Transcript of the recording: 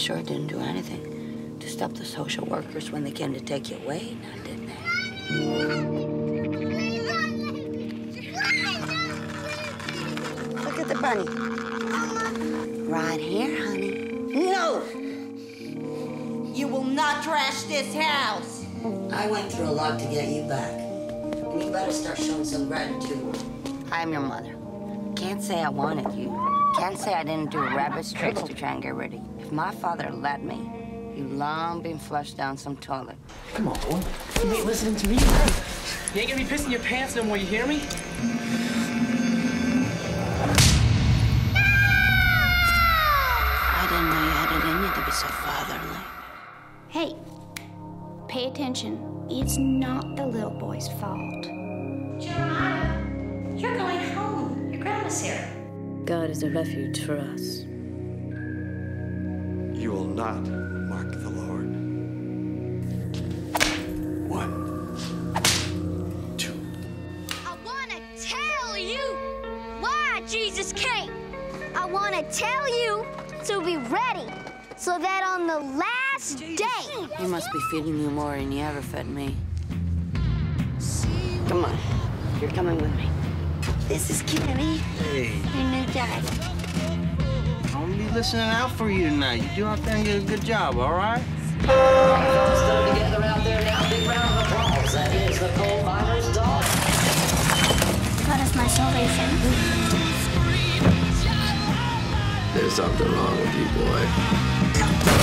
sure didn't do anything to stop the social workers when they came to take you away, now did they? Look at the bunny. Right here, honey. No! You will not trash this house. I went through a lot to get you back. And you better start showing some gratitude. I'm your mother. Can't say I wanted you. Can't say I didn't do rabbit's tricks to try and get rid of you. If my father let me, you'd long been flushed down some toilet. Come on, boy. You ain't listening to me. You ain't gonna be pissing your pants no more, you hear me? I didn't know you had it in you to be so fatherly. Hey, pay attention. It's not the little boy's fault. Jeremiah, you're going home. Your grandma's here. God is a refuge for us. You will not mock the Lord. One, two. I want to tell you why Jesus came. I want to tell you to be ready so that on the last day. He must be feeding you more than you ever fed me. Come on. You're coming with me. This is Kenny, Hey, your new dad. I'm gonna be listening out for you tonight. You do out there and get a good job, all right? Still together out there now. Big round of applause. That is the coal miner's dog. God is my salvation. There's something wrong with you, boy.